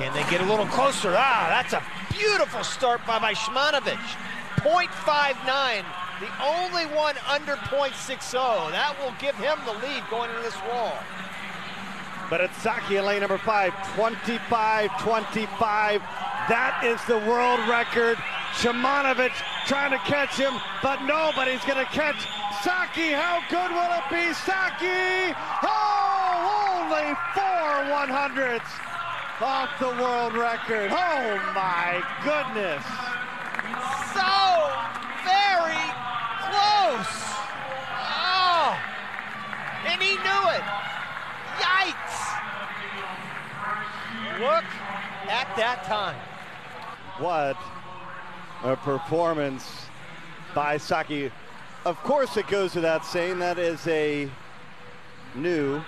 Can they get a little closer? Ah, that's a beautiful start by, by Shymanovich. 0.59, the only one under 0.60. That will give him the lead going into this wall. But it's Sakçı in lane number five, 25-25. That is the world record. Shymanovich trying to catch him, but nobody's going to catch Sakçı. How good will it be? Sakçı! Oh, only four 100s off the world record. Oh my goodness. So very close. Oh, and he knew it. Yikes. Look at that time. What a performance by Sakçı. Of course, it goes without saying that is a new